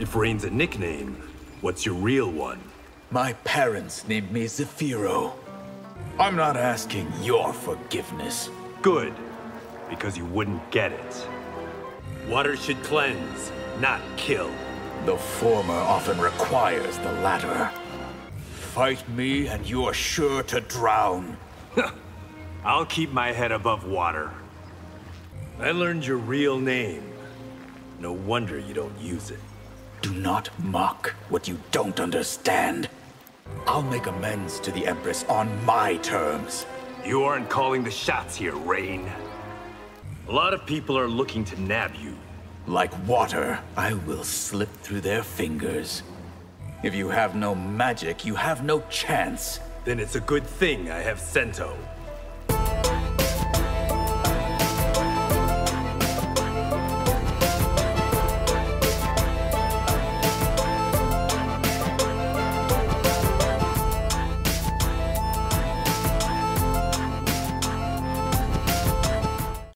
If Rain's a nickname, what's your real one? My parents named me Zafiro. I'm not asking your forgiveness. Good, because you wouldn't get it. Water should cleanse, not kill. The former often requires the latter. Fight me and you're sure to drown. I'll keep my head above water. I learned your real name. No wonder you don't use it. Do not mock what you don't understand. I'll make amends to the Empress on my terms. You aren't calling the shots here, Rain. A lot of people are looking to nab you. Like water, I will slip through their fingers. If you have no magic, you have no chance. Then it's a good thing I have Sento.